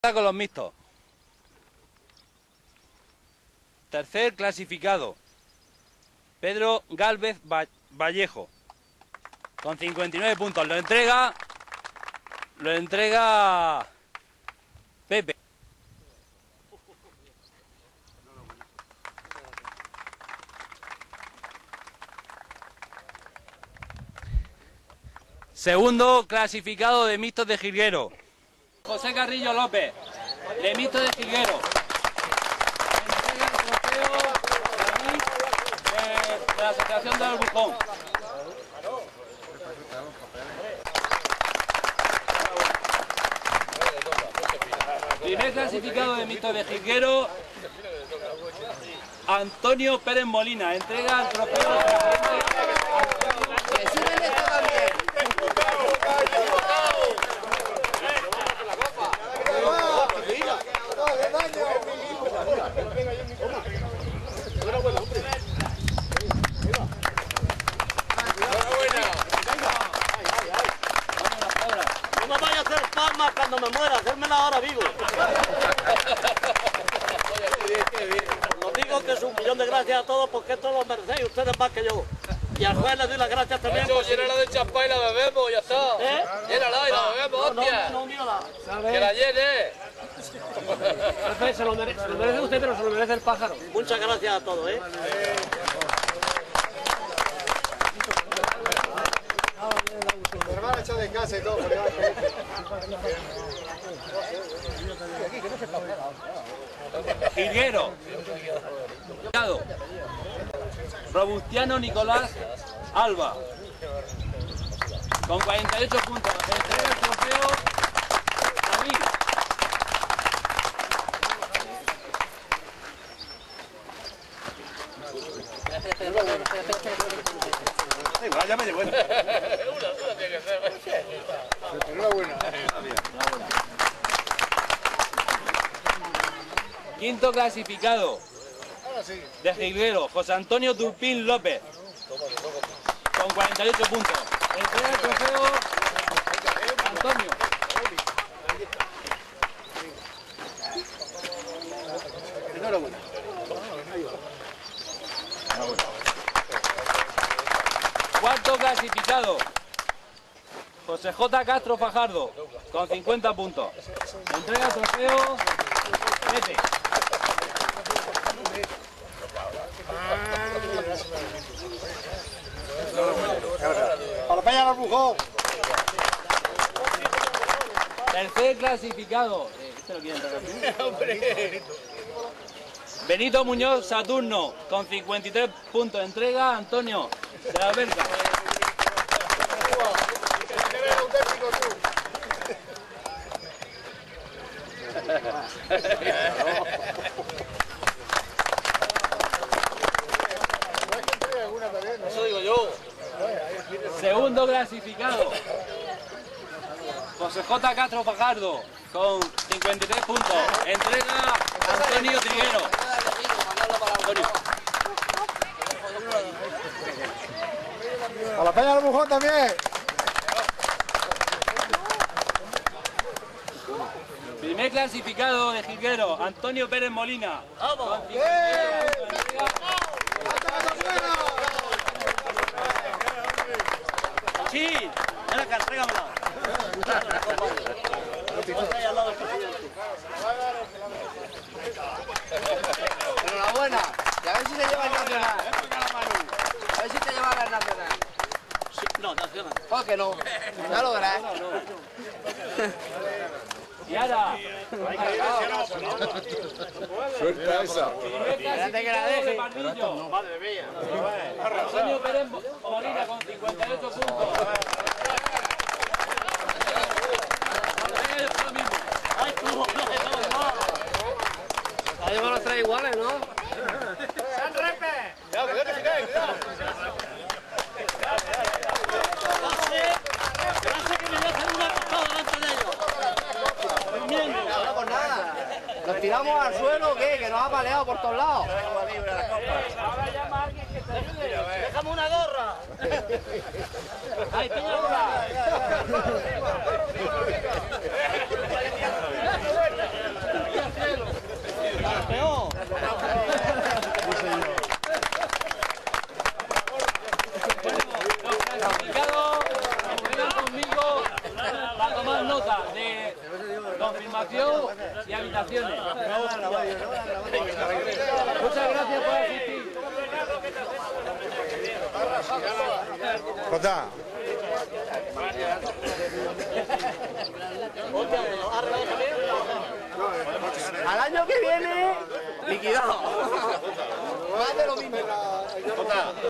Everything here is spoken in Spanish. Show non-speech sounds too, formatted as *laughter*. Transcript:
con los mixtos. Tercer clasificado, Pedro Galvez Va- Vallejo, con 59 puntos. Lo entrega, lo entrega Pepe. Segundo clasificado de mixtos de Jilguero. José Carrillo López, de mixto de Jilguero. Entrega el trofeo de, la Asociación de Albujón. Primer clasificado de mixto de Jilguero, Antonio Pérez Molina. Entrega el trofeo al presidente No me vaya a hacer palmas cuando me muera, hacérmela ahora vivo. Os digo que es un millón de gracias a todos porque esto lo merecéis ustedes más que yo. Y al juez le doy las gracias también. Nacho, por si- llénala de champán y la bebemos, ya está. ¿Eh? Llénala y la bebemos, No, hostia. no, no. Que la llene. Se lo, mere- se lo merece usted, pero se lo merece el pájaro. Muchas gracias a todos, ¿eh? hermana echó de casa y todo. Jilguero. Robustiano Nicolás Alba. Con 48 puntos. Entrega el trofeo David. Enhorabuena. Quinto clasificado de Jilguero, José Antonio Turpín López. Con 48 puntos. Entrega el trofeo Antonio. Enhorabuena. Cuarto clasificado. José J. Castro Fajardo, con 50 puntos. Entrega el trofeo. Vete. A la peña. Tercer clasificado. Eh, ¿este lo quiere entregar tú? Benito Muñoz Saturno, con 53 puntos. Entrega Antonio de la Verga. Eso digo yo. Segundo clasificado. José J. Castro Fajardo, con 53 puntos. Entrega Antonio Triguero. A la peña del Albujón también. Primer clasificado de Jilguero, Antonio Pérez Molina. Vamos. Sí, ven acá, tráigamela. Ponte ahí al lado del presidente. Enhorabuena. Y a ver si te lleva el nacional. A ver si te nacional. Sí, no, nacional. ¿Por qué no? Verás. Y ahora, Suelta esa. primer clasificado de Pardillo. Antonio Pérez Molina con 58 puntos. Ay, tú, no, no, no. Ha llevado los tres iguales, ¿no? Gracias que me voy a hacer una costada delante de ellos. Durmiendo. No, pues nada. ¿Nos tiramos al suelo o qué? Que nos ha paleado por todos lados. Déjame una gorra. *laughs* felicitaciones. Muchas gracias por asistir. Jota.